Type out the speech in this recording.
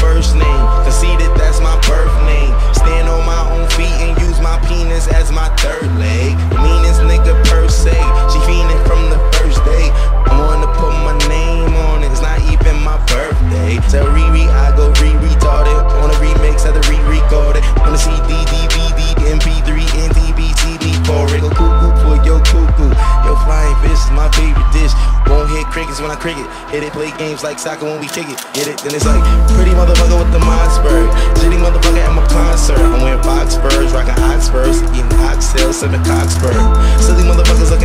first name. Conceited, that's my birth name. Stand on my own feet and use my penis as my third leg. Crickets when I cricket. Hit it, play games like soccer when we kick it. Get it? Then it's like pretty motherfucker with the Mossberg. City motherfucker at my concert. I'm wearing box spurs, rocking Oxfords, eating oxtails, sipping Coxburg. Silly motherfuckers looking